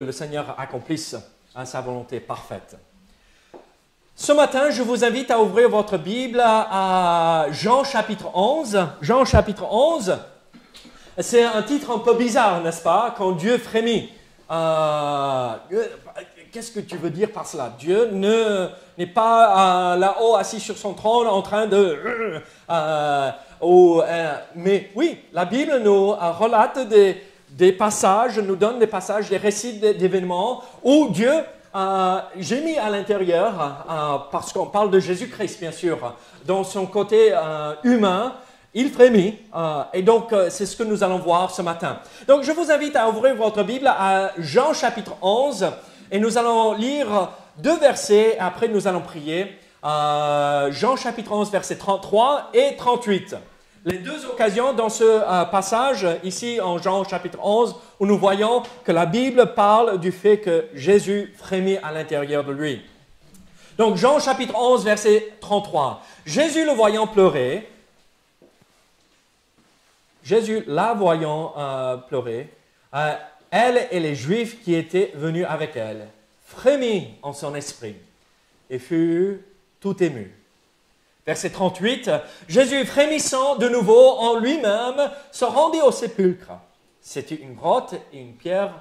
le Seigneur accomplisse sa volonté parfaite. Ce matin, je vous invite à ouvrir votre Bible à Jean chapitre 11. Jean chapitre 11, c'est un titre un peu bizarre, n'est-ce pas Quand Dieu frémit. Euh, Qu'est-ce que tu veux dire par cela? Dieu n'est pas euh, là-haut assis sur son trône en train de... Euh, mais oui, la Bible nous relate des, des passages, nous donne des passages, des récits d'événements où Dieu, euh, j'ai mis à l'intérieur, euh, parce qu'on parle de Jésus-Christ bien sûr, dans son côté euh, humain, il frémit. et donc, c'est ce que nous allons voir ce matin. Donc, je vous invite à ouvrir votre Bible à Jean chapitre 11 et nous allons lire deux versets, après nous allons prier. Jean chapitre 11, versets 33 et 38 les deux occasions dans ce euh, passage, ici en Jean chapitre 11, où nous voyons que la Bible parle du fait que Jésus frémit à l'intérieur de lui. Donc Jean chapitre 11, verset 33. Jésus le voyant pleurer, Jésus la voyant euh, pleurer, euh, elle et les Juifs qui étaient venus avec elle, frémit en son esprit et fut tout ému. Verset 38, Jésus, frémissant de nouveau en lui-même, se rendit au sépulcre. C'était une grotte et une pierre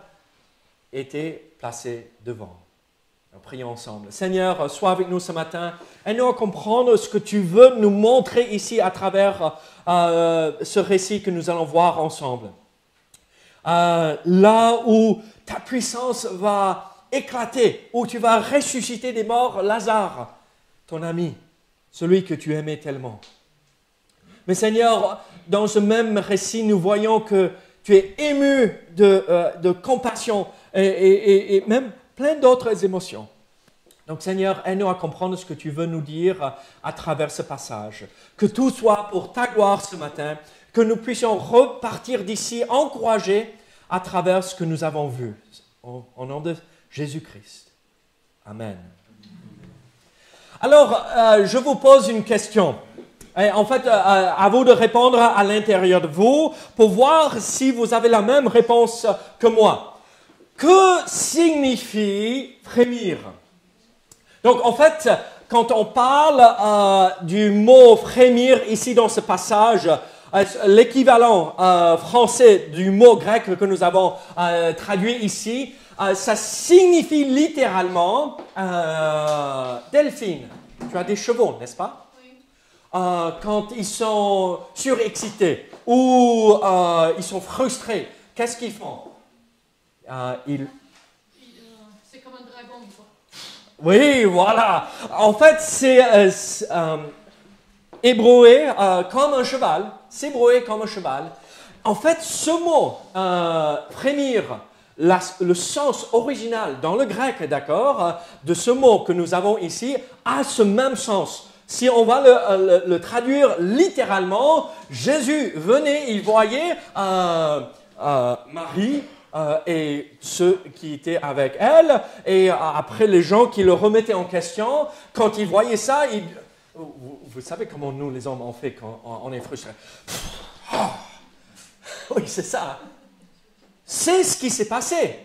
était placée devant. Nous prions ensemble. Seigneur, sois avec nous ce matin. Aide-nous à comprendre ce que tu veux nous montrer ici à travers euh, ce récit que nous allons voir ensemble. Euh, là où ta puissance va éclater, où tu vas ressusciter des morts, Lazare, ton ami, celui que tu aimais tellement. Mais Seigneur, dans ce même récit, nous voyons que tu es ému de, euh, compassion et, même plein d'autres émotions. Donc Seigneur, aide-nous à comprendre ce que tu veux nous dire à travers ce passage. Que tout soit pour ta gloire ce matin, que nous puissions repartir d'ici encouragés à travers ce que nous avons vu. au nom de Jésus-Christ. Amen. Alors, euh, je vous pose une question. en fait, euh, à vous de répondre à l'intérieur de vous pour voir si vous avez la même réponse que moi. Que signifie frémir? Donc, en fait, quand on parle euh, du mot frémir ici dans ce passage, l'équivalent français du mot grec que nous avons traduit ici, euh, ça signifie littéralement euh, Delphine. Tu as des chevaux, n'est-ce pas? Euh, quand ils sont surexcités ou ils sont frustrés, qu'est-ce qu'ils font? Ils... C'est comme un dragon. Oui, voilà. En fait, c'est ébroué comme un cheval. C'est ébroué comme un cheval. En fait, ce mot, frémir, le sens original dans le grec, d'accord, de ce mot que nous avons ici a ce même sens. Si on va le, euh, traduire littéralement, Jésus venait, il voyait euh, euh, Marie et ceux qui étaient avec elle, et après les gens qui le remettaient en question, quand il voyait ça, vous, savez comment nous les hommes on fait quand on est frustré. Oui, c'est ça. C'est ce qui s'est passé.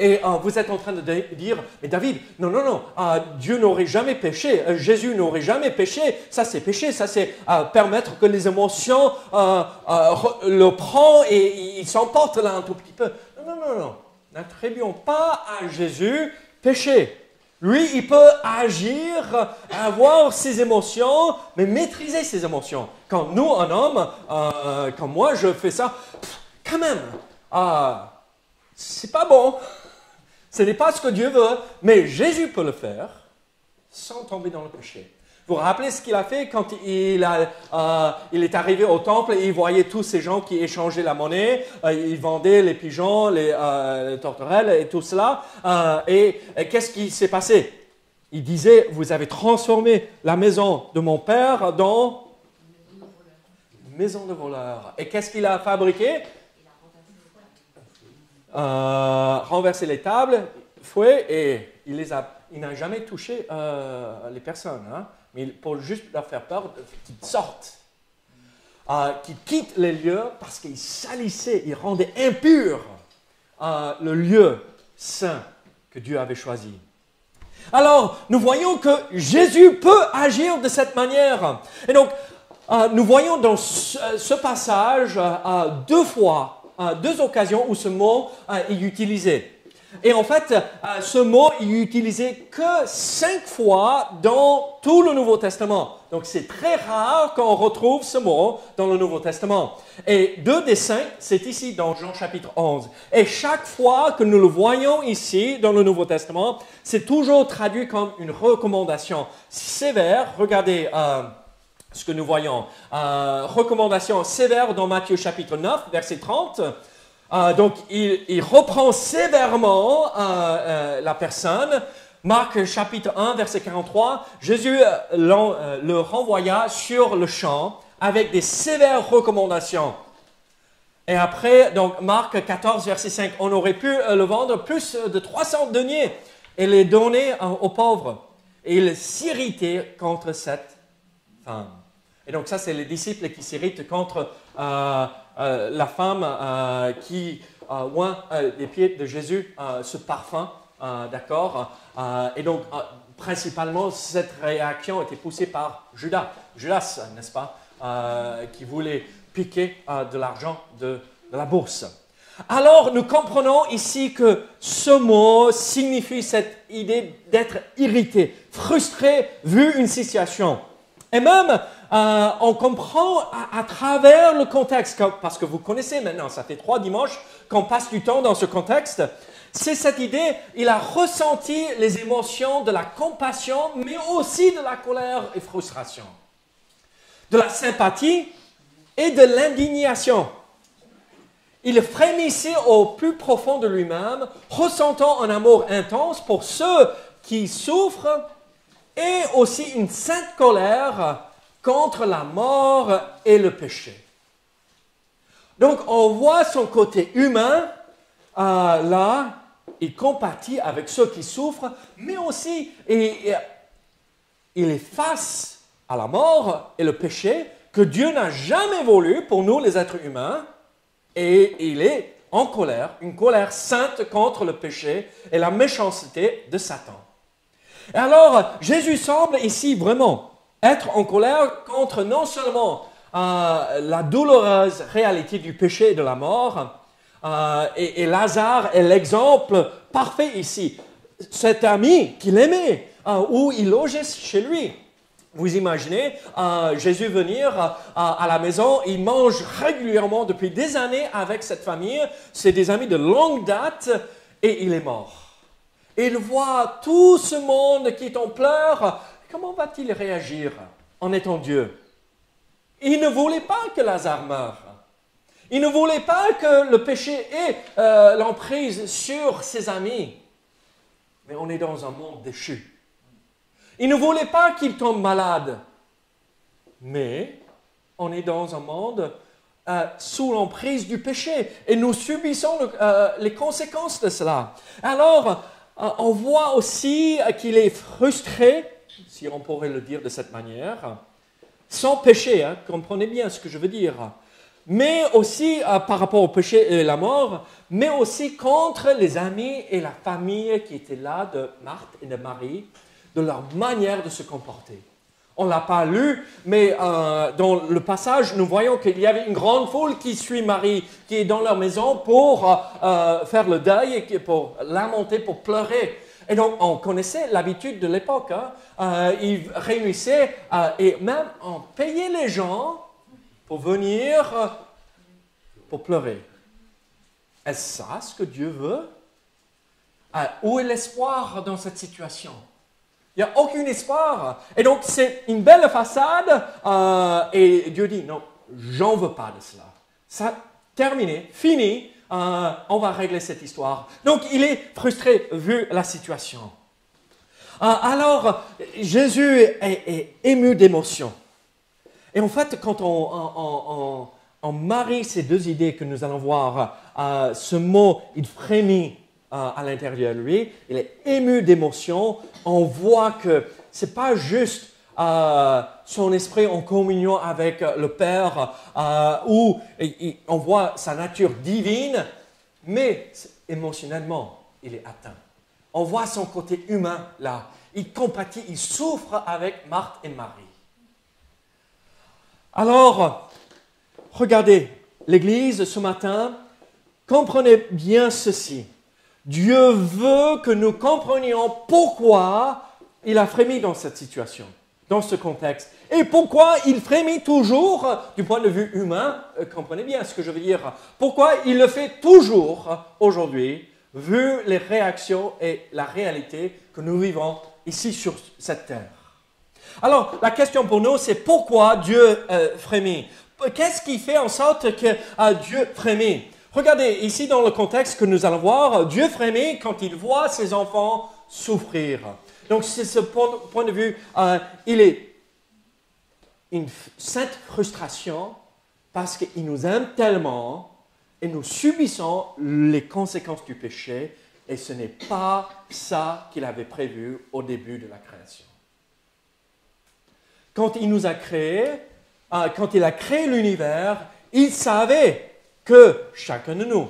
Et euh, vous êtes en train de dire, mais David, non, non, non, euh, Dieu n'aurait jamais péché, euh, Jésus n'aurait jamais péché, ça c'est péché, ça c'est permettre que les émotions le prennent et il s'emporte là un tout petit peu. Non, non, non, non, n'attribuons pas à Jésus péché. Lui, il peut agir, avoir ses émotions, mais maîtriser ses émotions. Quand nous, un homme, quand moi je fais ça, quand même, ah, c'est pas bon. Ce n'est pas ce que Dieu veut, mais Jésus peut le faire sans tomber dans le péché. Vous vous rappelez ce qu'il a fait quand il, a, euh, il, est arrivé au temple et il voyait tous ces gens qui échangeaient la monnaie, euh, ils vendaient les pigeons, les, euh, les et tout cela. et, et qu'est-ce qui s'est passé? Il disait, vous avez transformé la maison de mon père dans maison de voleurs. Et qu'est-ce qu'il a fabriqué? Euh, renverser les tables, fouet, et il les a, il n'a jamais touché euh, les personnes, hein, mais pour juste leur faire peur, qu'ils sortent, euh, qu'ils quittent les lieux parce qu'ils salissaient, ils rendaient impur le lieu. saint que Dieu avait choisi. Alors, nous voyons que Jésus peut agir de cette manière. Et donc, euh, nous voyons dans ce, passage euh, deux fois, deux occasions où ce mot est utilisé. Et en fait, euh, ce mot est utilisé que cinq fois dans tout le Nouveau Testament. Donc c'est très rare qu'on retrouve ce mot dans le Nouveau Testament. Et deux des cinq, c'est ici dans Jean chapitre 11. Et chaque fois que nous le voyons ici dans le Nouveau Testament, c'est toujours traduit comme une recommandation sévère. Regardez euh, ce que nous voyons. Euh, recommandation sévère dans Matthieu chapitre 9, verset 30. Euh, donc, il, reprend sévèrement euh, euh, la personne. Marc chapitre 1, verset 43, Jésus le renvoya sur le champ avec des sévères recommandations. Et après, donc Marc 14, verset 5, on aurait pu le vendre plus de 300 deniers et les donner aux pauvres. Et il s'irritait contre cette femme. Et donc ça, c'est les disciples qui s'irritent contre euh, la femme euh, qui oint euh, les pieds de Jésus ce parfum, d'accord Et donc, principalement, cette réaction était poussée par Judas, Judas, n'est-ce pas, qui voulait piquer de l'argent de la bourse. Alors, nous comprenons ici que ce mot signifie cette idée d'être irrité, frustré, vu une situation. Et même, euh, on comprend à, travers le contexte, parce que vous connaissez maintenant, ça fait trois dimanches qu'on passe du temps dans ce contexte, c'est cette idée, il a ressenti les émotions de la compassion, mais aussi de la colère et frustration, de la sympathie et de l'indignation. Il frémissait au plus profond de lui-même, ressentant un amour intense pour ceux qui souffrent et aussi une sainte colère contre la mort et le péché. Donc on voit son côté humain euh, là, il compatit avec ceux qui souffrent, mais aussi il est face à la mort et le péché que Dieu n'a jamais voulu pour nous les êtres humains, et il est en colère, une colère sainte contre le péché et la méchanceté de Satan. Alors, Jésus semble ici vraiment être en colère contre non seulement euh, la douloureuse réalité du péché et de la mort, euh, et, Lazare est l'exemple parfait ici. Cet ami qu'il aimait, euh, où il logeait chez lui. Vous imaginez Jésus venir à la maison, il mange régulièrement depuis des années avec cette famille, c'est des amis de longue date, et il est mort. Il voit tout ce monde qui est en pleurs, comment va-t-il réagir en étant Dieu? Il ne voulait pas que Lazare meure. Il ne voulait pas que le péché ait euh, l'emprise sur ses amis. Mais on est dans un monde déchu. Il ne voulait pas qu'il tombe malade. Mais on est dans un monde euh, sous l'emprise du péché et nous subissons euh, les conséquences de cela. Alors, on voit aussi qu'il est frustré si on pourrait le dire de cette manière, sans péché, hein, comprenez bien ce que je veux dire, mais aussi euh, par rapport au péché et la mort, mais aussi contre les amis et la famille qui étaient là de Marthe et de Marie, de leur manière de se comporter. On ne l'a pas lu, mais euh, dans le passage, nous voyons qu'il y avait une grande foule qui suit Marie, qui est dans leur maison pour euh, faire le deuil, et pour lamenter, pour pleurer. Et donc, on connaissait l'habitude de l'époque. Hein. Euh, ils réunissaient euh, et même on payait les gens pour venir euh, pour pleurer. Est-ce ça ce que Dieu veut? Où est l'espoir dans cette situation? Il n'y a aucun espoir. Et donc, c'est une belle façade. et Dieu dit, non, j'en veux pas de cela. Ça, terminé, fini. Euh, on va régler cette histoire. Donc il est frustré vu la situation. Euh, alors Jésus est, ému d'émotion. Et en fait, quand on, marie ces deux idées que nous allons voir, euh, ce mot, il frémit à l'intérieur de lui, il est ému d'émotion, on voit que ce n'est pas juste son esprit en communion avec le Père, euh, où on voit sa nature divine, mais émotionnellement, il est atteint. On voit son côté humain là. Il compatit, il souffre avec Marthe et Marie. Alors, regardez, l'Église ce matin, comprenez bien ceci. Dieu veut que nous comprenions pourquoi il a frémi dans cette situation, dans ce contexte. Et pourquoi il frémit toujours du point de vue humain, euh, comprenez bien ce que je veux dire. Pourquoi il le fait toujours aujourd'hui, vu les réactions et la réalité que nous vivons ici sur cette terre. Alors, la question pour nous, c'est pourquoi Dieu euh, frémit? Qu'est-ce qui fait en sorte que euh, Dieu frémit? Regardez, ici dans le contexte que nous allons voir, Dieu frémit quand il voit ses enfants souffrir. Donc, c'est ce point, de vue, euh, il est une sainte frustration parce qu'il nous aime tellement et nous subissons les conséquences du péché et ce n'est pas ça qu'il avait prévu au début de la création. Quand il nous a créés, euh, quand il a créé l'univers, il savait que chacun de nous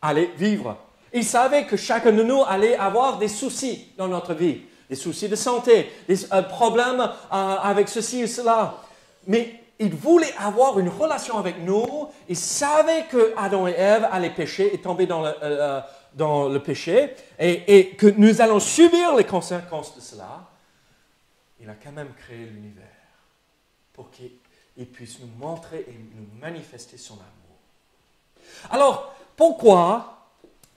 allait vivre. Il savait que chacun de nous allait avoir des soucis dans notre vie, des soucis de santé, des problèmes euh, avec ceci et cela. Mais il voulait avoir une relation avec nous. Il savait que Adam et Ève allaient pécher et tomber dans le, dans le péché et, que nous allons subir les conséquences de cela, il a quand même créé l'univers pour qu'il puisse nous montrer et nous manifester son amour. Alors, pourquoi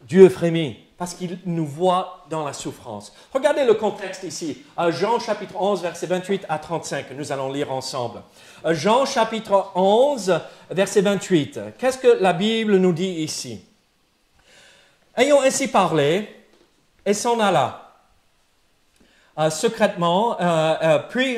Dieu frémit Parce qu'il nous voit dans la souffrance. Regardez le contexte ici. Jean chapitre 11, verset 28 à 35, que nous allons lire ensemble. Jean chapitre 11, verset 28. Qu'est-ce que la Bible nous dit ici? Ayant ainsi parlé, elle s'en alla. Euh, secrètement, euh, euh, puis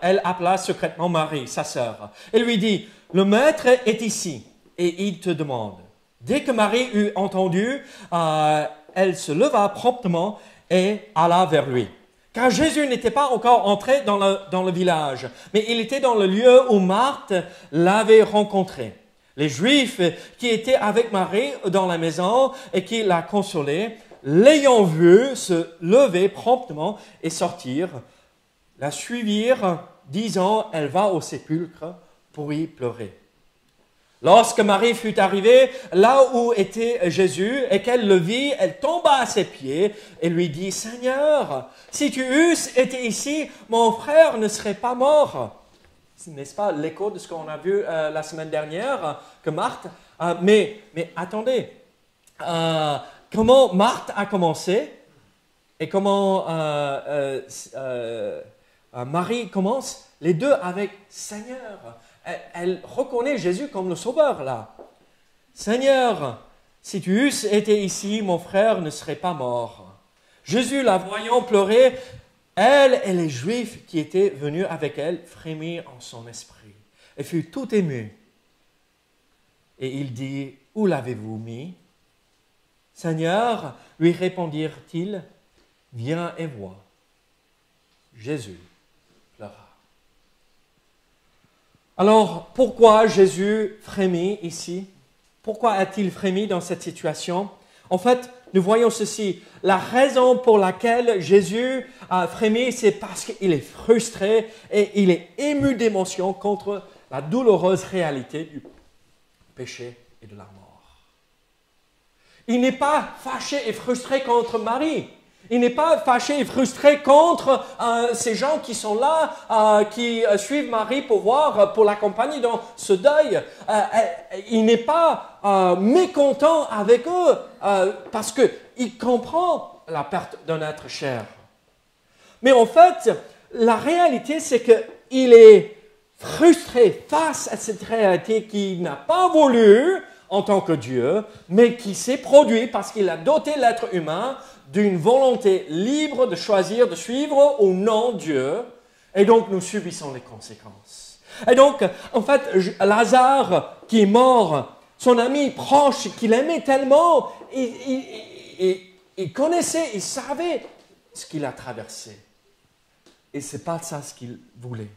elle appela secrètement Marie, sa sœur, et lui dit, le maître est ici, et il te demande. Dès que Marie eut entendu, elle se leva promptement et alla vers lui. Car Jésus n'était pas encore entré dans le, dans le village, mais il était dans le lieu où Marthe l'avait rencontré. Les Juifs qui étaient avec Marie dans la maison et qui la consolaient, l'ayant vue se lever promptement et sortir, la suivirent, disant, elle va au sépulcre pour y pleurer. Lorsque Marie fut arrivée là où était Jésus et qu'elle le vit, elle tomba à ses pieds et lui dit, Seigneur, si tu eusses été ici, mon frère ne serait pas mort n'est-ce pas, l'écho de ce qu'on a vu euh, la semaine dernière, que Marthe, euh, mais, mais attendez, euh, comment Marthe a commencé et comment Marie commence, les deux avec Seigneur. Elle, reconnaît Jésus comme le Sauveur là. Seigneur, si tu eusses été ici, mon frère ne serait pas mort. Jésus, la voyant pleurer, elle et les Juifs qui étaient venus avec elle frémirent en son esprit et fut tout ému. Et il dit, Où l'avez-vous mis? Seigneur, lui répondirent-ils, Viens et vois. Jésus pleura. Alors, pourquoi Jésus frémit ici? Pourquoi a-t-il frémi dans cette situation? En fait, nous voyons ceci. La raison pour laquelle Jésus a frémi, c'est parce qu'il est frustré et il est ému d'émotion contre la douloureuse réalité du péché et de la mort. Il n'est pas fâché et frustré contre Marie. Il n'est pas fâché et frustré contre euh, ces gens qui sont là, euh, qui euh, suivent Marie pour voir, pour l'accompagner dans ce deuil. il n'est pas mécontent avec eux parce qu'il comprend la perte d'un être cher. Mais en fait, la réalité, c'est qu'il est frustré face à cette réalité qu'il n'a pas voulu en tant que Dieu, mais qui s'est produit parce qu'il a doté l'être humain d'une volonté libre de choisir de suivre ou non Dieu, et donc nous subissons les conséquences. Et donc, en fait, Lazare qui est mort, son ami proche qu'il aimait tellement, il, connaissait, il savait ce qu'il a traversé. Et ce n'est pas ça ce qu'il voulait.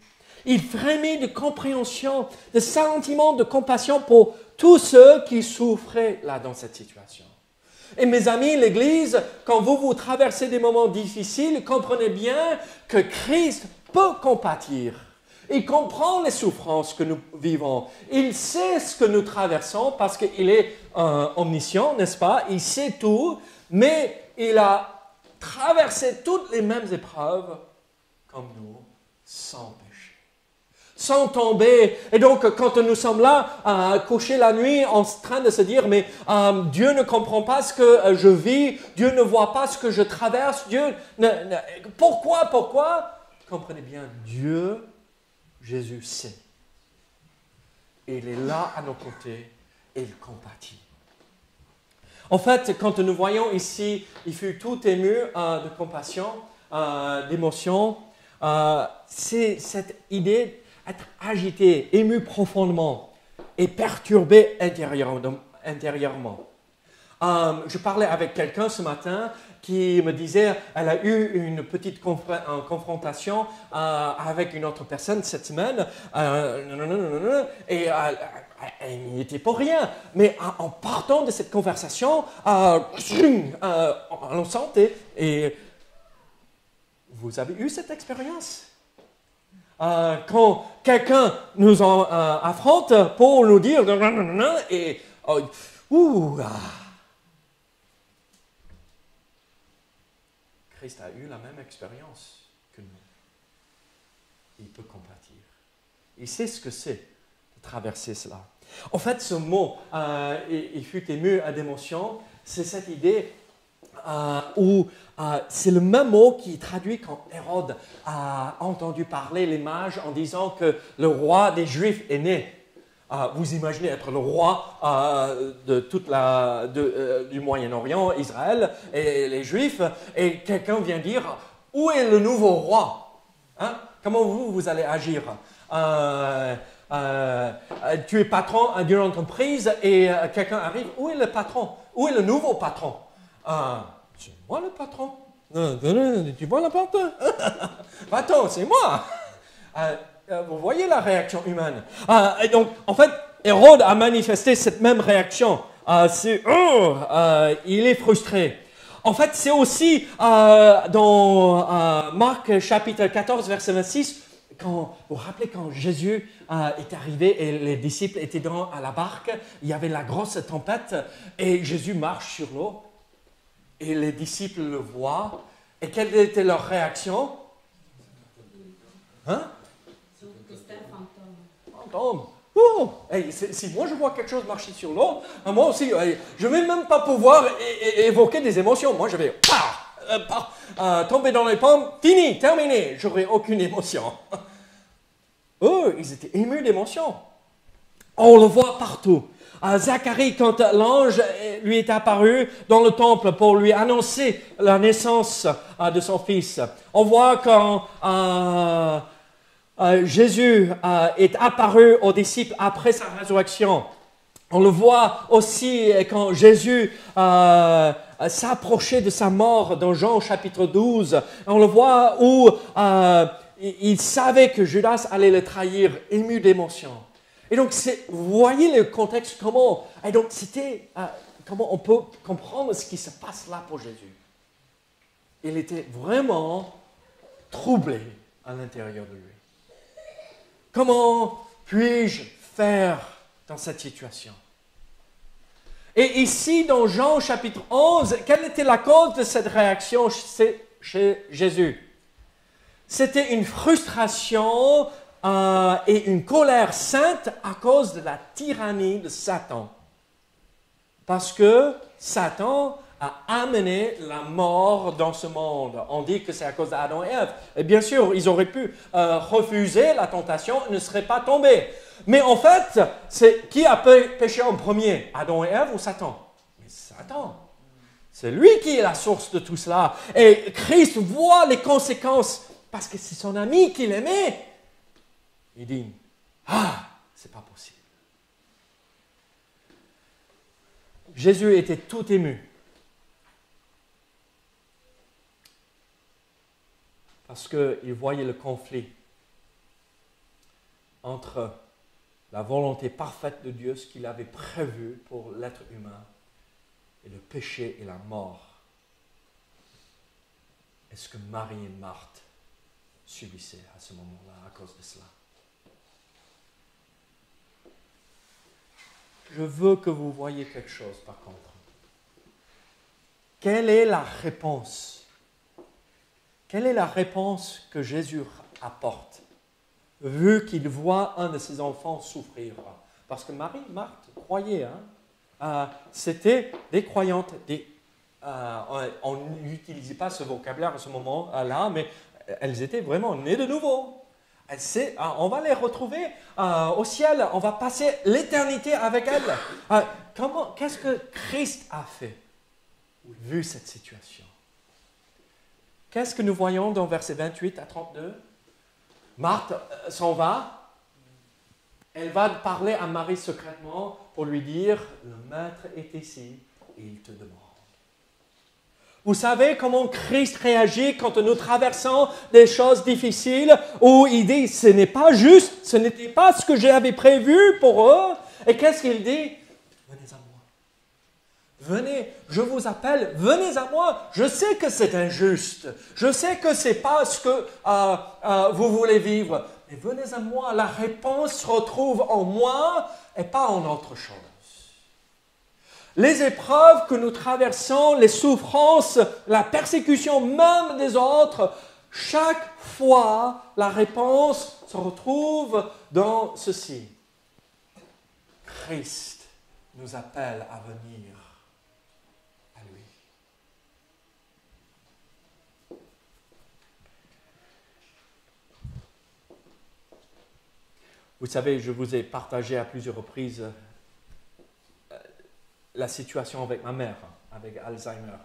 Il frémit de compréhension, de sentiment de compassion pour tous ceux qui souffraient là dans cette situation. Et mes amis, l'Église, quand vous vous traversez des moments difficiles, comprenez bien que Christ peut compatir. Il comprend les souffrances que nous vivons. Il sait ce que nous traversons parce qu'il est euh, omniscient, n'est-ce pas? Il sait tout, mais il a traversé toutes les mêmes épreuves comme nous, sans péché, sans tomber. Et donc, quand nous sommes là, à coucher la nuit, en train de se dire, mais euh, Dieu ne comprend pas ce que euh, je vis, Dieu ne voit pas ce que je traverse, Dieu, pourquoi, pourquoi? Comprenez bien, Dieu Jésus sait. il est là à nos côtés et il compatit. En fait, quand nous voyons ici, il fut tout ému euh, de compassion, euh, d'émotion. Euh, c'est cette idée d'être agité, ému profondément et perturbé intérieurement. je parlais avec quelqu'un ce matin qui me disait, elle a eu une petite confrontation euh, avec une autre personne cette semaine, euh, et euh, elle n'y était pour rien. Mais en partant de cette conversation, on sentait. Et vous avez eu cette expérience? Quand quelqu'un nous en, affronte pour nous dire et oh, ouh, ah, Christ a eu la même expérience que nous. Il peut compatir. Il sait ce que c'est de traverser cela. En fait, ce mot, euh, il, fut ému à d'émotion, c'est cette idée euh, où euh, c'est le même mot qui traduit quand Hérode a entendu parler les mages en disant que le roi des Juifs est né. Ah, vous imaginez être le roi euh, de toute la, euh, du Moyen-Orient, Israël et les Juifs, et quelqu'un vient dire où est le nouveau roi? Hein? Comment vous, vous allez agir? Euh, Tu es patron d'une entreprise et quelqu'un arrive où est le patron? Où est le nouveau patron? C'est moi le patron. Tu vois la porte Patron, c'est moi euh, vous voyez la réaction humaine. Euh, et donc, en fait, Hérode a manifesté cette même réaction. C'est, oh, il est frustré. En fait, c'est aussi dans Marc chapitre 14, verset 26, quand, vous vous rappelez quand Jésus est arrivé et les disciples étaient dans à la barque, il y avait la grosse tempête et Jésus marche sur l'eau et les disciples le voient. Et quelle était leur réaction? Hein? Oh, si moi je vois quelque chose marcher sur l'eau, hein, moi aussi, je ne vais même pas pouvoir évoquer des émotions. Moi, je vais euh, euh, tomber dans les pommes, fini, terminé, j'aurai aucune émotion. Eux, ils étaient émus d'émotion. On le voit partout. Euh, Zacharie, quand l'ange lui est apparu dans le temple pour lui annoncer la naissance de son fils, on voit quand euh, Jésus euh, est apparu aux disciples après sa résurrection. On le voit aussi quand Jésus euh, s'approchait de sa mort dans Jean chapitre 12. On le voit où il savait que Judas allait le trahir, ému d'émotion. Et donc, vous voyez le contexte, comment, et donc c'était, comment on peut comprendre ce qui se passe là pour Jésus. Il était vraiment troublé à l'intérieur de lui. Comment puis-je faire dans cette situation? Et ici, dans Jean chapitre 11, quelle était la cause de cette réaction chez Jésus? C'était une frustration euh, et une colère sainte à cause de la tyrannie de Satan. Parce que Satan a amené la mort dans ce monde. On dit que c'est à cause d'Adam et Ève. Et bien sûr, ils auraient pu euh, refuser la tentation, ils ne seraient pas tombés. Mais en fait, c'est qui a péché en premier Adam et Ève ou Satan? Mais Satan. C'est lui qui est la source de tout cela. Et Christ voit les conséquences parce que c'est son ami qu'il aimait. Il dit Ah, c'est pas possible. Jésus était tout ému parce qu'il voyait le conflit entre la volonté parfaite de Dieu, ce qu'il avait prévu pour l'être humain, et le péché et la mort. Est-ce que Marie et Marthe subissaient à ce moment-là à cause de cela? Je veux que vous voyez quelque chose par contre. Quelle est la réponse? Quelle est la réponse que Jésus apporte, vu qu'il voit un de ses enfants souffrir? Parce que Marie, Marthe, croyait, hein, euh, c'était des croyantes, euh, on n'utilisait pas ce vocabulaire à ce moment-là, mais elles étaient vraiment nées de nouveau. Euh, on va les retrouver au ciel, on va passer l'éternité avec elles. comment, qu'est-ce que Christ a fait vu cette situation? Qu'est-ce que nous voyons dans versets 28 à 32 Marthe euh, s'en va. Elle va parler à Marie secrètement pour lui dire, le maître est ici et il te demande. Vous savez comment Christ réagit quand nous traversons des choses difficiles où il dit, ce n'est pas juste, ce n'était pas ce que j'avais prévu pour eux. Et qu'est-ce qu'il dit? Venez à Venez, je vous appelle, venez à moi. Je sais que c'est injuste. Je sais que ce n'est pas ce que euh, euh, vous voulez vivre. Mais venez à moi. La réponse se retrouve en moi et pas en autre chose. Les épreuves que nous traversons, les souffrances, la persécution même des autres, chaque fois, la réponse se retrouve dans ceci. Christ nous appelle à venir Vous savez, je vous ai partagé à plusieurs reprises la situation avec ma mère, avec Alzheimer.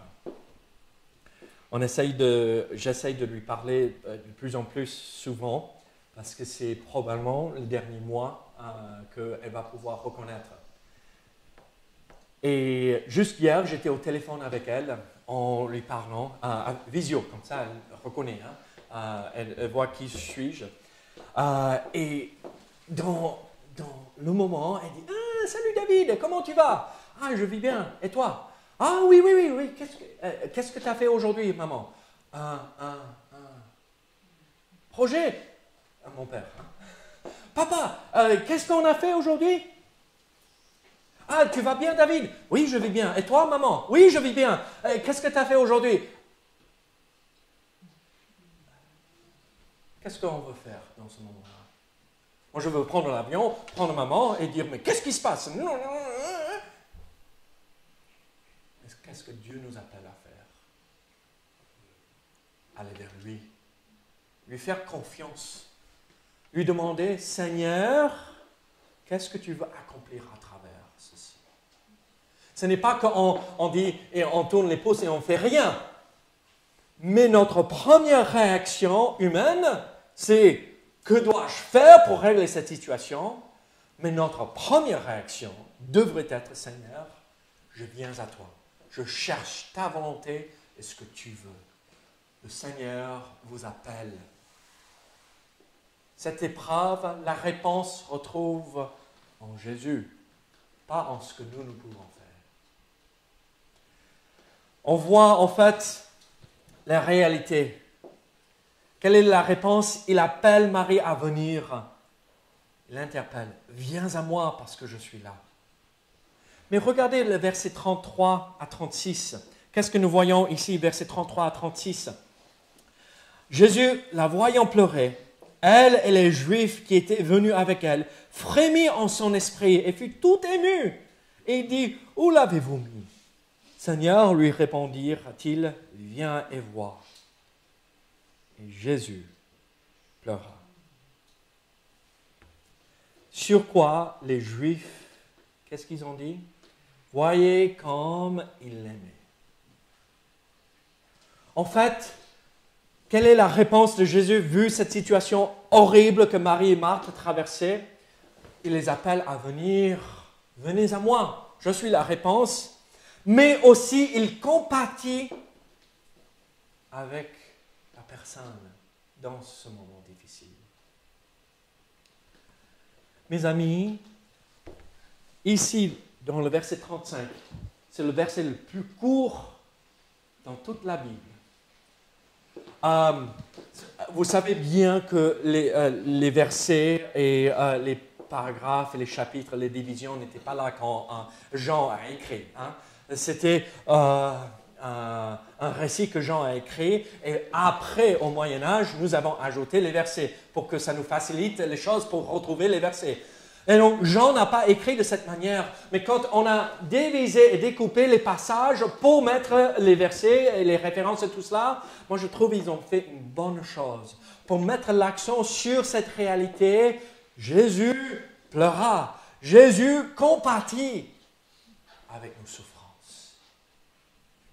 On essaye de, j'essaye de lui parler euh, de plus en plus souvent parce que c'est probablement le dernier mois euh, qu'elle va pouvoir reconnaître. Et juste hier, j'étais au téléphone avec elle en lui parlant, visio, comme ça elle reconnaît, hein, elle, elle, voit qui suis-je. et dans, dans le moment, elle dit Ah, salut David, comment tu vas? Ah, je vis bien. Et toi? Ah, oui, oui, oui, oui. Qu'est-ce que tu as fait aujourd'hui, maman? Un, un, un projet? À mon père. Papa, euh, qu'est-ce qu'on a fait aujourd'hui? Ah, tu vas bien, David? Oui, je vis bien. Et toi, maman? Oui, je vis bien. Euh, qu'est-ce que tu as fait aujourd'hui? Qu'est-ce qu'on veut faire dans ce moment moi, je veux prendre l'avion, prendre maman et dire, mais qu'est-ce qui se passe? Qu'est-ce que Dieu nous appelle à faire? Aller vers lui, lui faire confiance, lui demander, Seigneur, qu'est-ce que tu veux accomplir à travers ceci? Ce n'est pas qu'on on dit et on tourne les pouces et on ne fait rien. Mais notre première réaction humaine, c'est que dois-je faire pour régler cette situation? Mais notre première réaction devrait être, Seigneur, je viens à toi. Je cherche ta volonté et ce que tu veux. Le Seigneur vous appelle. Cette épreuve, la réponse se retrouve en Jésus, pas en ce que nous, nous pouvons faire. On voit en fait la réalité quelle est la réponse? Il appelle Marie à venir. Il l'interpelle. Viens à moi parce que je suis là. Mais regardez le verset 33 à 36. Qu'est-ce que nous voyons ici, verset 33 à 36 Jésus, la voyant pleurer, elle et les Juifs qui étaient venus avec elle, frémit en son esprit et fut tout ému. Et il dit, Où l'avez-vous mis Seigneur, lui répondirent-ils, viens et vois. Et Jésus pleura. Sur quoi les Juifs, qu'est-ce qu'ils ont dit? Voyez comme il l'aimait. En fait, quelle est la réponse de Jésus vu cette situation horrible que Marie et Marthe traversaient? Il les appelle à venir. Venez à moi. Je suis la réponse. Mais aussi, il compatit avec personne dans ce moment difficile. Mes amis, ici, dans le verset 35, c'est le verset le plus court dans toute la Bible. Euh, vous savez bien que les, euh, versets et euh, les paragraphes les chapitres, les divisions n'étaient pas là quand Jean a écrit. Hein. C'était un, un récit que Jean a écrit et après, au Moyen Âge, nous avons ajouté les versets pour que ça nous facilite les choses pour retrouver les versets. Et donc, Jean n'a pas écrit de cette manière, mais quand on a divisé et découpé les passages pour mettre les versets et les références et tout cela, moi je trouve qu'ils ont fait une bonne chose. Pour mettre l'accent sur cette réalité, Jésus pleura, Jésus compatit avec nos souffrances.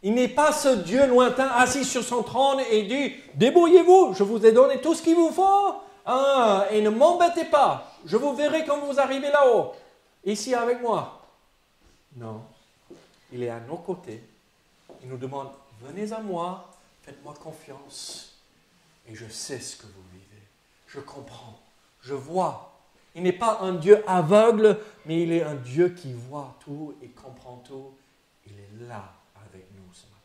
Il n'est pas ce Dieu lointain assis sur son trône et dit, débrouillez-vous, je vous ai donné tout ce qu'il vous faut, ah, et ne m'embêtez pas, je vous verrai quand vous arrivez là-haut, ici avec moi. Non, il est à nos côtés. Il nous demande, venez à moi, faites-moi confiance. Et je sais ce que vous vivez. Je comprends, je vois. Il n'est pas un Dieu aveugle, mais il est un Dieu qui voit tout et comprend tout. Il est là avec nous ce matin.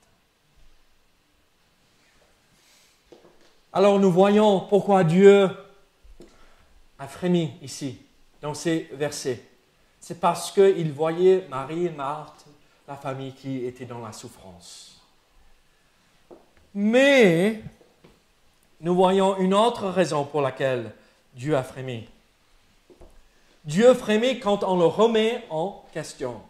Alors nous voyons pourquoi Dieu a frémi ici, dans ces versets. C'est parce qu'il voyait Marie et Marthe, la famille qui était dans la souffrance. Mais nous voyons une autre raison pour laquelle Dieu a frémi. Dieu frémit quand on le remet en question.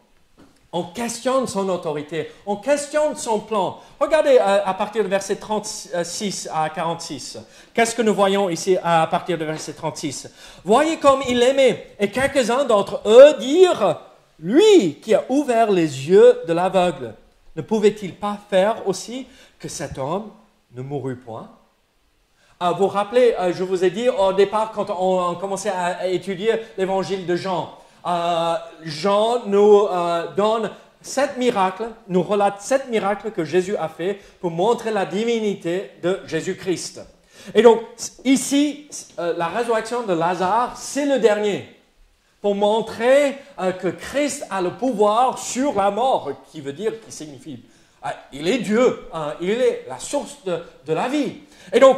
On questionne son autorité, on questionne son plan. Regardez euh, à, partir du verset 36 à 46. Qu'est-ce que nous voyons ici à partir du verset 36 Voyez comme il aimait. Et quelques-uns d'entre eux dirent, lui qui a ouvert les yeux de l'aveugle, ne pouvait-il pas faire aussi que cet homme ne mourut point? Ah, Vous vous rappelez, euh, je vous ai dit au départ, quand on commençait à étudier l'évangile de Jean, euh, Jean nous euh, donne sept miracles, nous relate sept miracles que Jésus a fait pour montrer la divinité de Jésus-Christ. Et donc, ici, euh, la résurrection de Lazare, c'est le dernier, pour montrer que Christ a le pouvoir sur la mort, qui veut dire, qui signifie, il est Dieu, hein, il est la source de, de la vie. Et donc,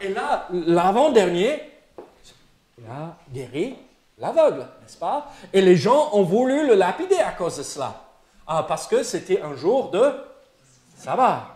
et là, l'avant-dernier, il a guéri l'aveugle, n'est-ce pas? Et les gens ont voulu le lapider à cause de cela, ah, parce que c'était un jour de sabbat.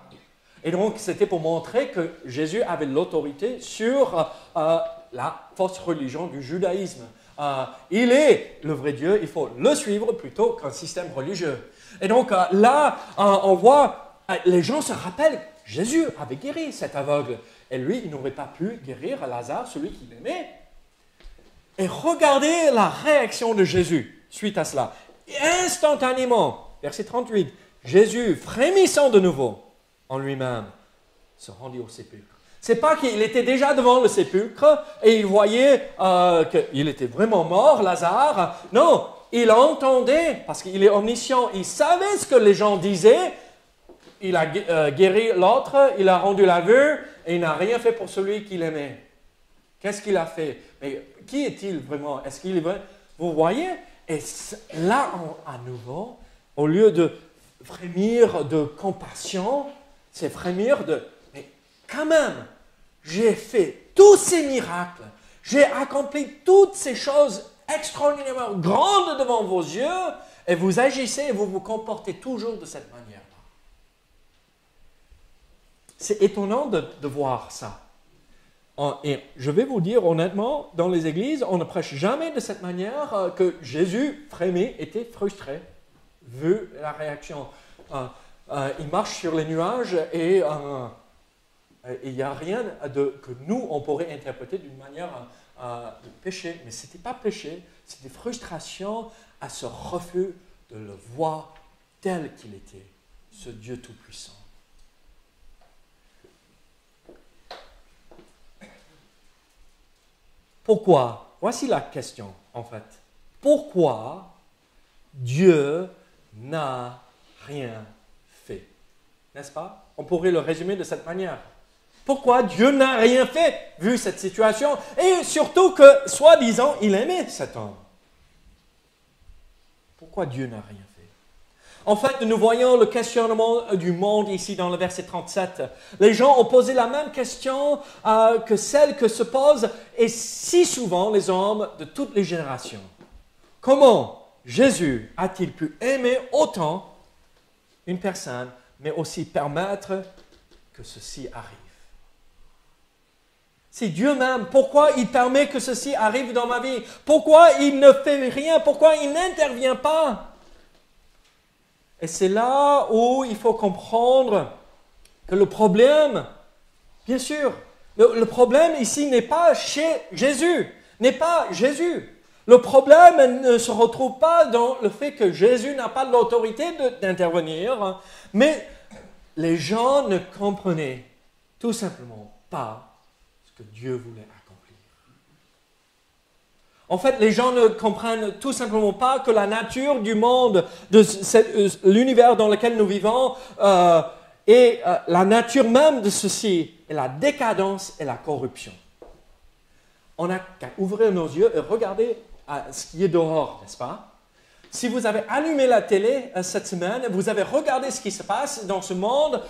Et donc, c'était pour montrer que Jésus avait l'autorité sur euh, la fausse religion du judaïsme. Euh, il est le vrai Dieu, il faut le suivre plutôt qu'un système religieux. Et donc euh, là, on voit, les gens se rappellent, Jésus avait guéri cet aveugle. Et lui, il n'aurait pas pu guérir Lazare, celui qu'il aimait. Et regardez la réaction de Jésus suite à cela. Instantanément, verset 38, Jésus, frémissant de nouveau en lui-même, se rendit au sépulcre. C'est pas qu'il était déjà devant le sépulcre et il voyait euh, qu'il était vraiment mort, Lazare. Non, il entendait, parce qu'il est omniscient, il savait ce que les gens disaient. Il a euh, guéri l'autre, il a rendu la vue et il n'a rien fait pour celui qu'il aimait. Qu'est-ce qu'il a fait? Mais qui est-il vraiment? Est-ce qu'il est vrai? Vous voyez? Et là, à nouveau, au lieu de frémir de compassion, c'est frémir de mais quand même, j'ai fait tous ces miracles, j'ai accompli toutes ces choses extraordinairement grandes devant vos yeux, et vous agissez et vous vous comportez toujours de cette manière-là. C'est étonnant de, de voir ça. Et je vais vous dire honnêtement, dans les églises, on ne prêche jamais de cette manière euh, que Jésus frémit, était frustré, vu la réaction. Euh, euh, il marche sur les nuages et il n'y a rien que nous, on pourrait interpréter d'une manière de péché. Mais ce n'était pas péché, c'était frustration à ce refus de le voir tel qu'il était, ce Dieu Tout-Puissant. Pourquoi? Voici la question, en fait. Pourquoi Dieu n'a rien fait? N'est-ce pas? On pourrait le résumer de cette manière. Pourquoi Dieu n'a rien fait, vu cette situation, et surtout que, soi-disant, il aimait cet homme. Pourquoi Dieu n'a rien fait? En fait, nous voyons le questionnement du monde ici dans le verset 37. Les gens ont posé la même question euh, que celle que se posent et si souvent les hommes de toutes les générations. Comment Jésus a-t-il pu aimer autant une personne, mais aussi permettre que ceci arrive? C'est Dieu même. Pourquoi il permet que ceci arrive dans ma vie? Pourquoi il ne fait rien? Pourquoi il n'intervient pas? Et c'est là où il faut comprendre que le problème, bien sûr, le, problème ici n'est pas chez Jésus, n'est pas Jésus. Le problème ne se retrouve pas dans le fait que Jésus n'a pas l'autorité d'intervenir, mais les gens ne comprenaient tout simplement pas que Dieu voulait. En fait, les gens ne comprennent tout simplement pas que la nature du monde, de euh, l'univers dans lequel nous vivons, euh, et euh, la nature même de ceci est la décadence et la corruption. On n'a qu'à ouvrir nos yeux et regarder ce qui est dehors, n'est-ce pas? Si vous avez allumé la télé cette semaine, vous avez regardé ce qui se passe dans ce monde,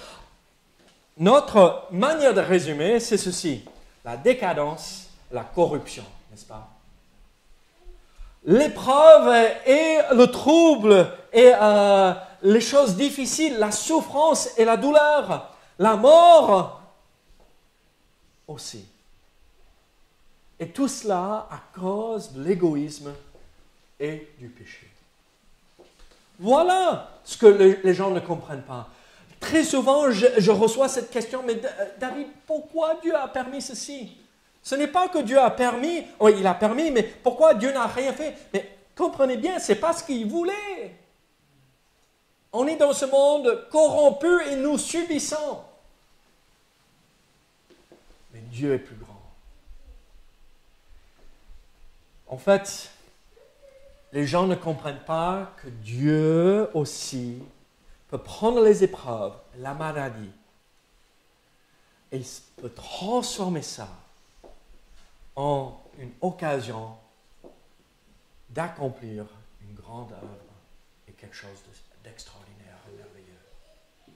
notre manière de résumer, c'est ceci. La décadence, la corruption, n'est-ce pas? L'épreuve et le trouble et euh, les choses difficiles, la souffrance et la douleur, la mort aussi. Et tout cela à cause de l'égoïsme et du péché. Voilà ce que les gens ne comprennent pas. Très souvent, je, reçois cette question, mais David, pourquoi Dieu a permis ceci? Ce n'est pas que Dieu a permis, oui, il a permis, mais pourquoi Dieu n'a rien fait? Mais comprenez bien, c'est pas ce qu'il voulait. On est dans ce monde corrompu et nous subissons. Mais Dieu est plus grand. En fait, les gens ne comprennent pas que Dieu aussi peut prendre les épreuves, la maladie, et peut transformer ça en une occasion d'accomplir une grande œuvre et quelque chose d'extraordinaire et merveilleux.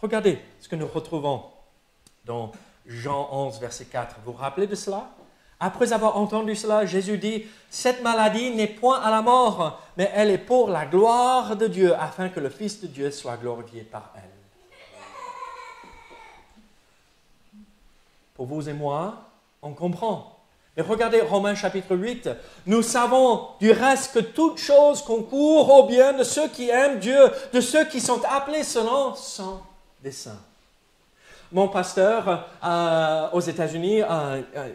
Regardez ce que nous retrouvons dans Jean 11, verset 4. Vous vous rappelez de cela? Après avoir entendu cela, Jésus dit, Cette maladie n'est point à la mort, mais elle est pour la gloire de Dieu, afin que le Fils de Dieu soit glorifié par elle. Pour vous et moi, on comprend. Mais regardez Romains chapitre 8, nous savons du reste que toute chose concourt au bien de ceux qui aiment Dieu, de ceux qui sont appelés selon son dessein. Mon pasteur euh, aux États-Unis, euh, euh,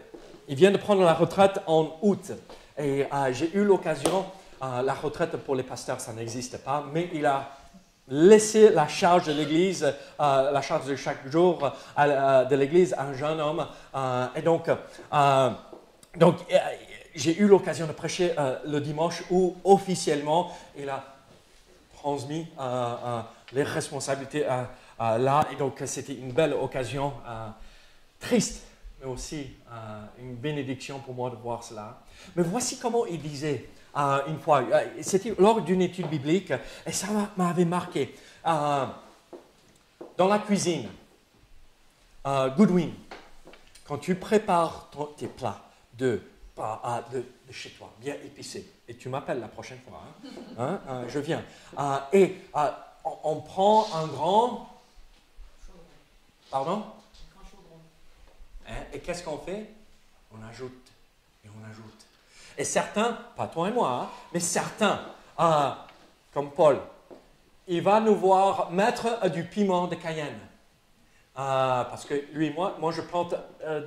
il vient de prendre la retraite en août. Et j'ai eu l'occasion, la retraite pour les pasteurs, ça n'existe pas, mais il a laissé la charge de l'Église, la charge de chaque jour de l'Église à un jeune homme. et donc, donc j'ai eu l'occasion de prêcher le dimanche où officiellement il a transmis les responsabilités là. Et donc c'était une belle occasion triste mais aussi euh, une bénédiction pour moi de voir cela. Mais voici comment il disait euh, une fois, euh, c'était lors d'une étude biblique, et ça m'avait marqué. dans la cuisine, Goodwin, quand tu prépares tes plats de, de, chez toi, bien épicés, et tu m'appelles la prochaine fois, hein, hein je viens, et on prend un grand... Pardon? Hein? Et qu'est-ce qu'on fait? On ajoute. Et on ajoute. Et certains, pas toi et moi, hein, mais certains, euh, comme Paul, il va nous voir mettre du piment de Cayenne. Euh, parce que lui, moi, moi je plante euh,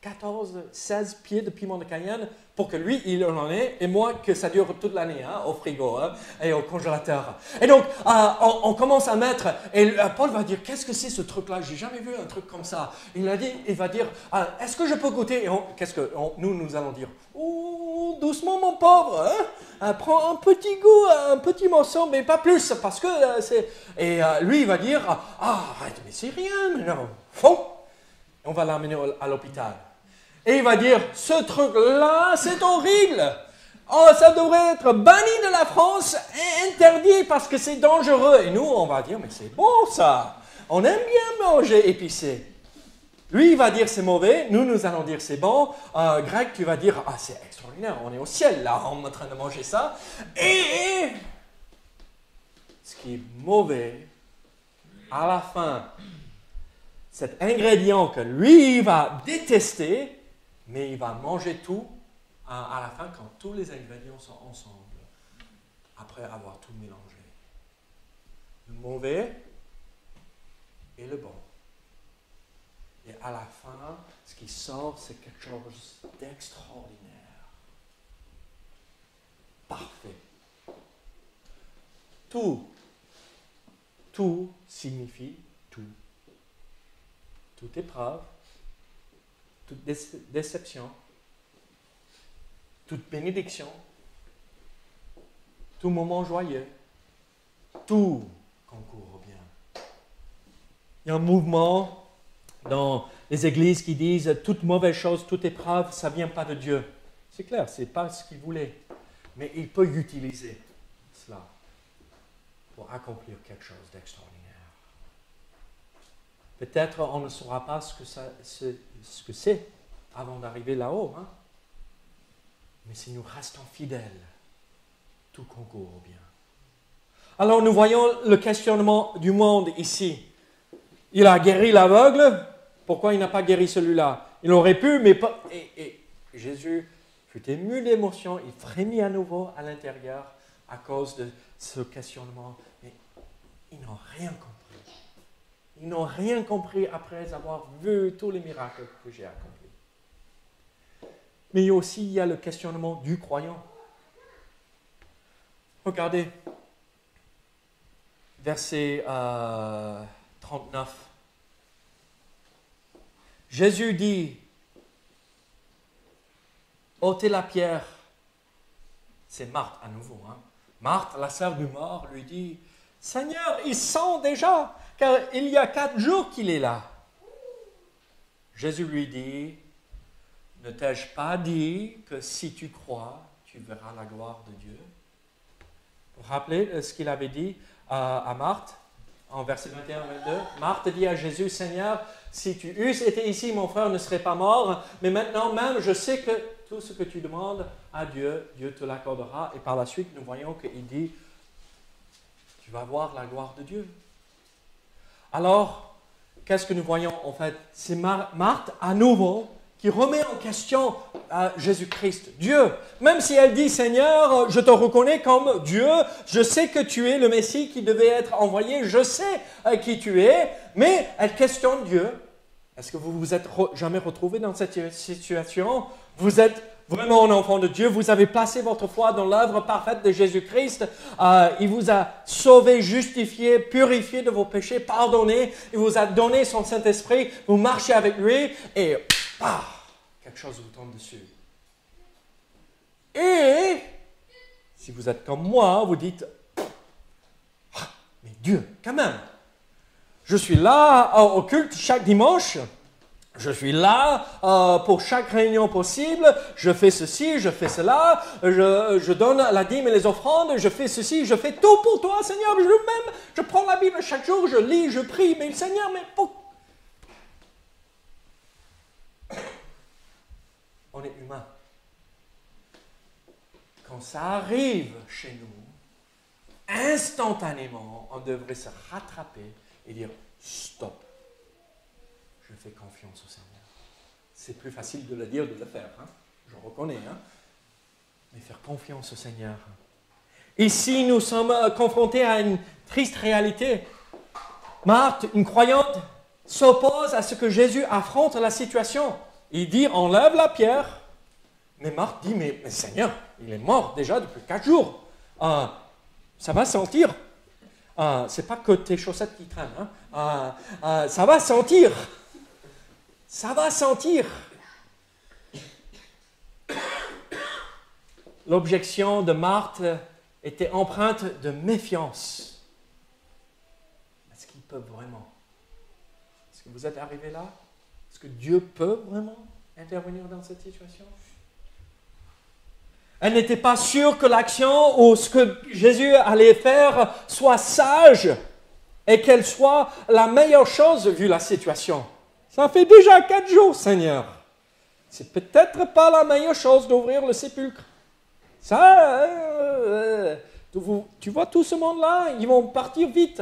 14, 16 pieds de piment de Cayenne pour que lui, il en ait, et moi, que ça dure toute l'année, hein, au frigo hein, et au congélateur. Et donc, euh, on, commence à mettre, et euh, Paul va dire, qu'est-ce que c'est ce truc-là? J'ai jamais vu un truc comme ça. Il, va dire, euh, est-ce que je peux goûter? Et qu'est-ce que nous, nous allons dire Oh, doucement, mon pauvre, hein, prends un petit goût, un petit morceau, mais pas plus, parce que c'est... Et lui, il va dire, ah, arrête, mais c'est rien, mais non. On va l'amener à l'hôpital. Et il va dire, ce truc-là, c'est horrible. Oh, ça devrait être banni de la France et interdit parce que c'est dangereux. Et nous, on va dire, mais c'est bon ça. On aime bien manger épicé. Lui, il va dire c'est mauvais, nous, nous allons dire c'est bon. Euh, Greg, tu vas dire, ah, c'est extraordinaire, on est au ciel là, on est en train de manger ça. Et ce qui est mauvais, à la fin, cet ingrédient que lui, va détester, mais il va manger tout à, la fin quand tous les ingrédients sont ensemble, après avoir tout mélangé. Le mauvais et le bon. Et à la fin, ce qui sort, c'est quelque chose d'extraordinaire. Parfait. Tout, tout signifie tout. Toute épreuve, toute déception, toute bénédiction, tout moment joyeux, tout concourt au bien. Il y a un mouvement dans les églises qui disent toute mauvaise chose, toute épreuve, ça ne vient pas de Dieu. C'est clair, ce n'est pas ce qu'il voulait. Mais il peut utiliser cela pour accomplir quelque chose d'extraordinaire. Peut-être on ne saura pas ce que, ce que c'est avant d'arriver là-haut. Hein? Mais si nous restons fidèles, tout concourt au bien. Alors nous voyons le questionnement du monde ici. Il a guéri l'aveugle, pourquoi il n'a pas guéri celui-là? Il aurait pu, mais pas. Et, Jésus fut ému d'émotion, il frémit à nouveau à l'intérieur à cause de ce questionnement. Mais ils n'ont rien compris. Ils n'ont rien compris après avoir vu tous les miracles que j'ai accomplis. Mais aussi, il y a le questionnement du croyant. Regardez, verset 39. Euh, Jésus dit, ôtez la pierre. C'est Marthe à nouveau. Hein? Marthe, la sœur du mort, lui dit, Seigneur, il sent déjà, car il y a quatre jours qu'il est là. Jésus lui dit, ne t'ai-je pas dit que si tu crois, tu verras la gloire de Dieu? Vous vous rappelez ce qu'il avait dit à, Marthe en verset 21-22 Marthe dit à Jésus, Seigneur, si tu eusses été ici, mon frère ne serait pas mort, mais maintenant même, je sais que tout ce que tu demandes à Dieu, Dieu te l'accordera. Et par la suite, nous voyons qu'il dit, tu vas voir la gloire de Dieu. Alors, qu'est-ce que nous voyons en fait? C'est Marthe à nouveau qui remet en question à Jésus-Christ, Dieu. Même si elle dit, Seigneur, je te reconnais comme Dieu, je sais que tu es le Messie qui devait être envoyé, je sais euh, qui tu es, mais elle questionne Dieu. Est-ce que vous vous êtes jamais retrouvé dans cette situation? Vous êtes vraiment un enfant de Dieu, vous avez placé votre foi dans l'œuvre parfaite de Jésus-Christ, euh, il vous a sauvé, justifié, purifié de vos péchés, pardonné, il vous a donné son Saint-Esprit, vous marchez avec lui et ah, quelque chose vous tombe dessus. Et si vous êtes comme moi, vous dites, ah, mais Dieu, quand même, je suis là au culte chaque dimanche. Je suis là euh, pour chaque réunion possible, je fais ceci, je fais cela, je, donne la dîme et les offrandes, je fais ceci, je fais tout pour toi, Seigneur. Je même, je prends la Bible chaque jour, je lis, je prie, mais Seigneur, mais on est humain. Quand ça arrive chez nous, instantanément, on devrait se rattraper et dire stop. Je fais confiance au Seigneur. C'est plus facile de le dire que de le faire, hein. je reconnais. Hein? Mais faire confiance au Seigneur. Ici, nous sommes confrontés à une triste réalité. Marthe, une croyante, s'oppose à ce que Jésus affronte la situation. Il dit, enlève la pierre. Mais Marthe dit, mais, Seigneur, il est mort déjà depuis quatre jours. Ah, ça va sentir. Ah, c'est pas que tes chaussettes qui traînent. Hein. Ah, ça va sentir. Ça va sentir. L'objection de Marthe était empreinte de méfiance. Est-ce qu'il peut vraiment? Est-ce que vous êtes arrivé là? Est-ce que Dieu peut vraiment intervenir dans cette situation? Elle n'était pas sûre que l'action ou ce que Jésus allait faire soit sage et qu'elle soit la meilleure chose vu la situation. Ça fait déjà quatre jours, Seigneur. C'est peut-être pas la meilleure chose d'ouvrir le sépulcre. Ça, euh, euh, tu vois tout ce monde-là, ils vont partir vite.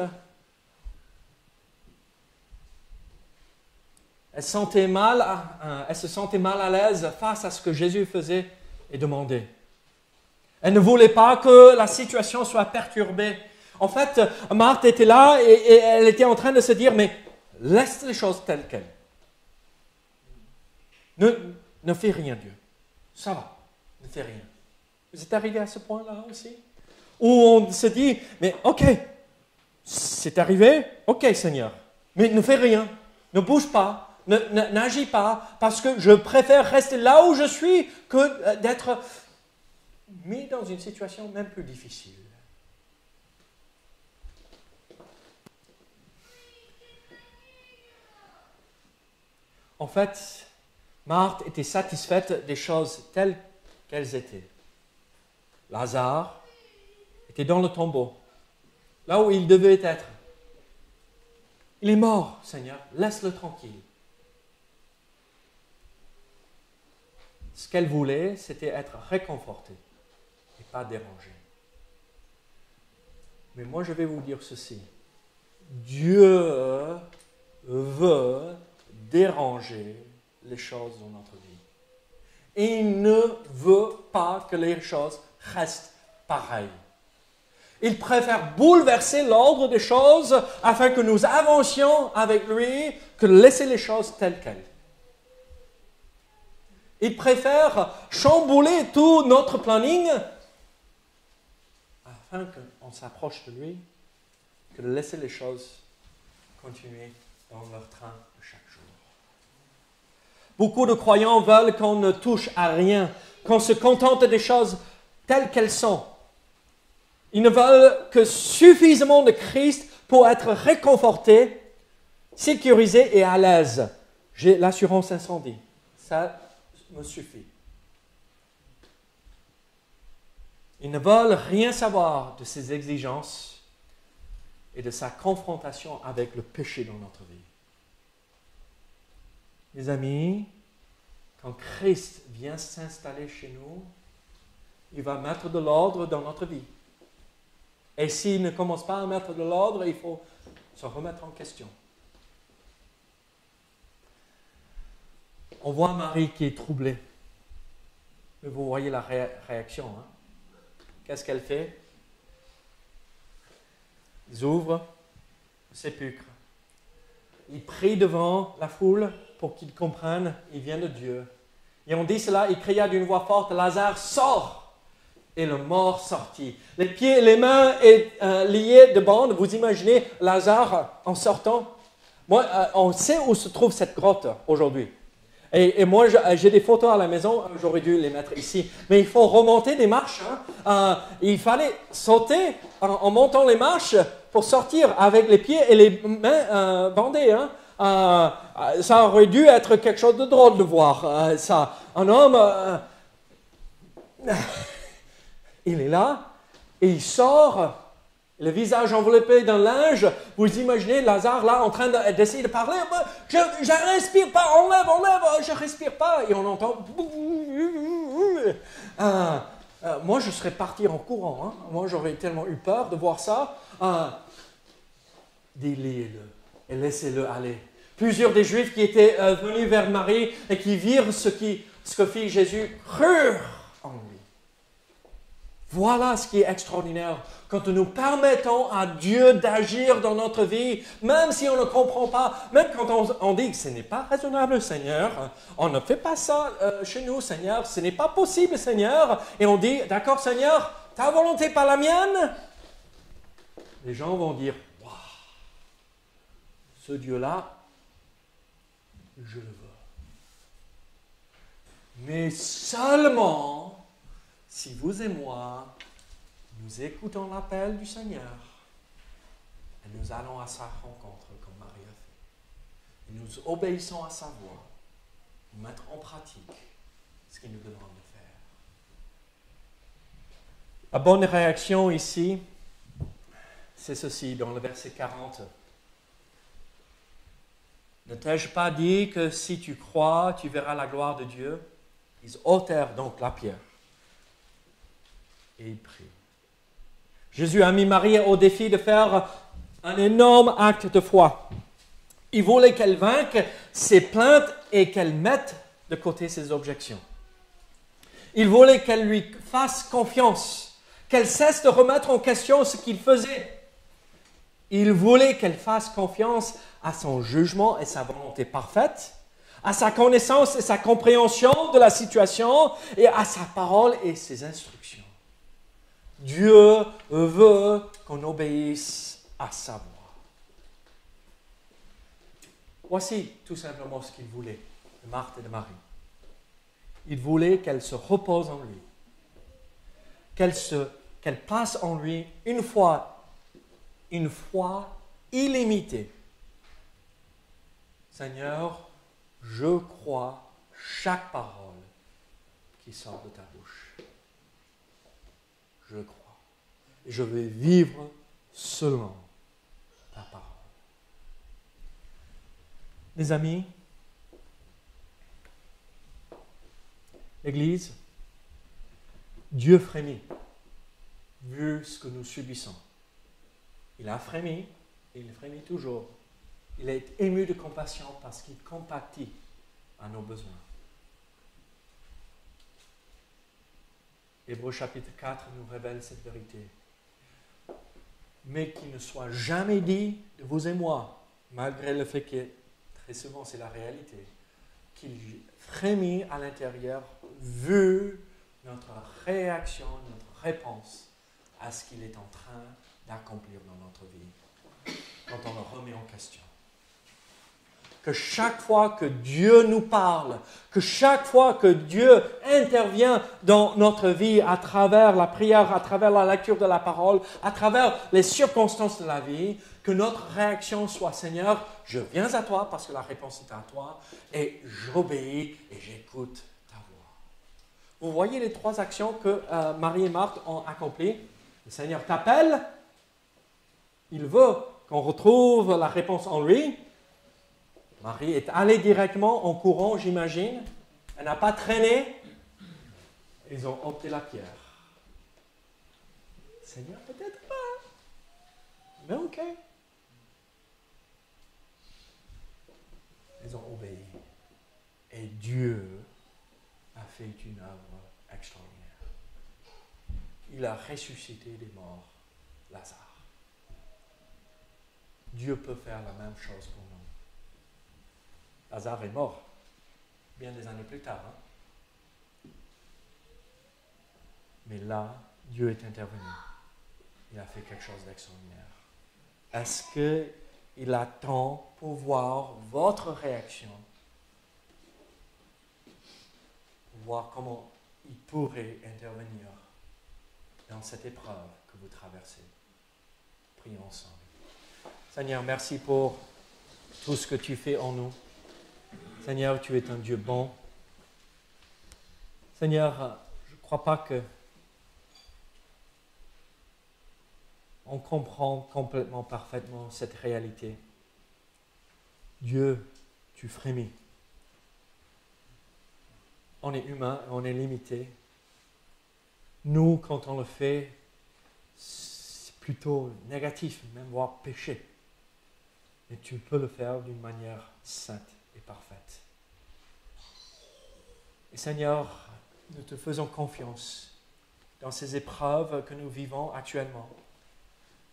Elle, sentait mal, euh, elle se sentait mal à l'aise face à ce que Jésus faisait et demandait. Elle ne voulait pas que la situation soit perturbée. En fait, Marthe était là et, elle était en train de se dire, mais laisse les choses telles quelles. Ne, fais rien, Dieu. Ça va, ne fais rien. Vous êtes arrivé à ce point-là aussi? Où on se dit, mais ok, c'est arrivé, ok Seigneur, mais ne fais rien, ne bouge pas, n'agis pas, parce que je préfère rester là où je suis que euh, d'être mis dans une situation même plus difficile. En fait, Marthe était satisfaite des choses telles qu'elles étaient. Lazare était dans le tombeau, là où il devait être. Il est mort, Seigneur, laisse-le tranquille. Ce qu'elle voulait, c'était être réconfortée pas déranger. Mais moi, je vais vous dire ceci. Dieu veut déranger les choses dans notre vie. Il ne veut pas que les choses restent pareilles. Il préfère bouleverser l'ordre des choses afin que nous avancions avec lui que laisser les choses telles quelles. Il préfère chambouler tout notre planning afin qu'on s'approche de lui que de laisser les choses continuer dans leur train de jour. Beaucoup de croyants veulent qu'on ne touche à rien, qu'on se contente des choses telles qu'elles sont. Ils ne veulent que suffisamment de Christ pour être réconfortés, sécurisés et à l'aise. J'ai l'assurance incendie. Ça me suffit. Ils ne veulent rien savoir de ses exigences et de sa confrontation avec le péché dans notre vie. Mes amis, quand Christ vient s'installer chez nous, il va mettre de l'ordre dans notre vie. Et s'il ne commence pas à mettre de l'ordre, il faut se remettre en question. On voit Marie qui est troublée. Mais vous voyez la réaction. Hein? Qu'est-ce qu'elle fait? Ils ouvrent le sépulcre. Ils prient devant la foule pour qu'ils comprennent, il vient de Dieu. Et on dit cela, il cria d'une voix forte, Lazare sort et le mort sortit. Les pieds et les mains euh, liés de bandes, vous imaginez Lazare en sortant? Moi, euh, on sait où se trouve cette grotte aujourd'hui. Et, moi, j'ai des photos à la maison, j'aurais dû les mettre ici. Mais il faut remonter des marches. Hein. Euh, il fallait sauter en, montant les marches pour sortir avec les pieds et les mains bandés. Hein. Euh, ça aurait dû être quelque chose de drôle de voir ça. Un homme, il est là et il sort le visage enveloppé d'un linge, vous imaginez Lazare là en train d'essayer de, parler, je ne respire pas, enlève, enlève, je respire pas, et on entend... Euh, euh, moi, je serais parti en courant, hein. moi j'aurais tellement eu peur de voir ça. Euh, Déliez-le et laissez-le aller. Plusieurs des Juifs qui étaient venus vers Marie et qui virent ce, qui, ce que fit Jésus crurent en lui. Voilà ce qui est extraordinaire quand nous permettons à Dieu d'agir dans notre vie, même si on ne comprend pas, même quand on, dit que ce n'est pas raisonnable, Seigneur, on ne fait pas ça euh, chez nous, Seigneur, ce n'est pas possible, Seigneur, et on dit, d'accord, Seigneur, ta volonté pas la mienne, les gens vont dire, ce Dieu-là, je le veux. Mais seulement si vous et moi nous écoutons l'appel du Seigneur et nous allons à sa rencontre comme Marie a fait. Et nous obéissons à sa voix, nous mettre en pratique ce qu'il nous demande de faire. La bonne réaction ici, c'est ceci dans le verset 40. Ne t'ai-je pas dit que si tu crois, tu verras la gloire de Dieu? Ils ôtèrent donc la pierre et ils prient. Jésus a mis Marie au défi de faire un énorme acte de foi. Il voulait qu'elle vainque ses plaintes et qu'elle mette de côté ses objections. Il voulait qu'elle lui fasse confiance, qu'elle cesse de remettre en question ce qu'il faisait. Il voulait qu'elle fasse confiance à son jugement et sa volonté parfaite, à sa connaissance et sa compréhension de la situation et à sa parole et ses instructions. Dieu veut qu'on obéisse à sa voix. Voici tout simplement ce qu'il voulait de Marthe et de Marie. Il voulait qu'elle se repose en lui, qu'elle qu'elle passe en lui une foi, une foi illimitée. Seigneur, je crois chaque parole qui sort de ta bouche. Je crois. Je vais vivre selon ta parole. Mes amis, l'Église, Dieu frémit, vu ce que nous subissons. Il a frémi, il frémit toujours. Il est ému de compassion parce qu'il compatit à nos besoins. Hébreu chapitre 4 nous révèle cette vérité. Mais qu'il ne soit jamais dit de vous et moi, malgré le fait que très souvent c'est la réalité, qu'il frémit à l'intérieur vu notre réaction, notre réponse à ce qu'il est en train d'accomplir dans notre vie quand on le remet en question que chaque fois que Dieu nous parle, que chaque fois que Dieu intervient dans notre vie à travers la prière, à travers la lecture de la parole, à travers les circonstances de la vie, que notre réaction soit Seigneur, je viens à toi parce que la réponse est à toi et j'obéis et j'écoute ta voix. Vous voyez les trois actions que euh, Marie et Marthe ont accomplies? Le Seigneur t'appelle, il veut qu'on retrouve la réponse en lui, Marie est allée directement en courant, j'imagine. Elle n'a pas traîné. Ils ont ôté la pierre. Seigneur, peut-être pas. Mais ok. Ils ont obéi. Et Dieu a fait une œuvre extraordinaire. Il a ressuscité des morts, Lazare. Dieu peut faire la même chose pour nous. Lazare est mort, bien des années plus tard. Hein. Mais là, Dieu est intervenu. Il a fait quelque chose d'extraordinaire. Est-ce qu'il attend pour voir votre réaction, voir comment il pourrait intervenir dans cette épreuve que vous traversez? Prions ensemble. Seigneur, merci pour tout ce que tu fais en nous. Seigneur, tu es un Dieu bon. Seigneur, je ne crois pas que on comprend complètement, parfaitement cette réalité. Dieu, tu frémis. On est humain, on est limité. Nous, quand on le fait, plutôt négatif, même voire péché. Mais tu peux le faire d'une manière sainte parfaite. Et Seigneur, nous te faisons confiance dans ces épreuves que nous vivons actuellement,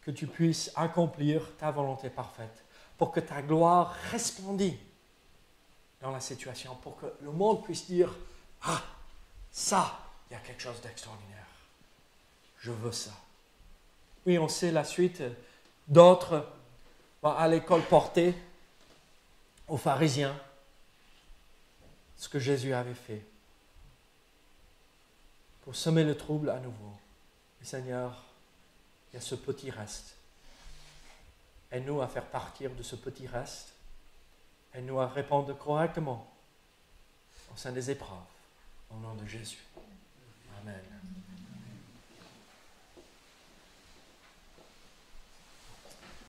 que tu puisses accomplir ta volonté parfaite, pour que ta gloire resplendisse dans la situation, pour que le monde puisse dire, ah, ça, il y a quelque chose d'extraordinaire. Je veux ça. Oui, on sait la suite. D'autres vont à l'école portée aux pharisiens ce que Jésus avait fait pour semer le trouble à nouveau. Seigneur, il y a ce petit reste. Aide-nous à faire partir de ce petit reste. Aide-nous à répondre correctement au sein des épreuves. Au nom de Jésus. Amen.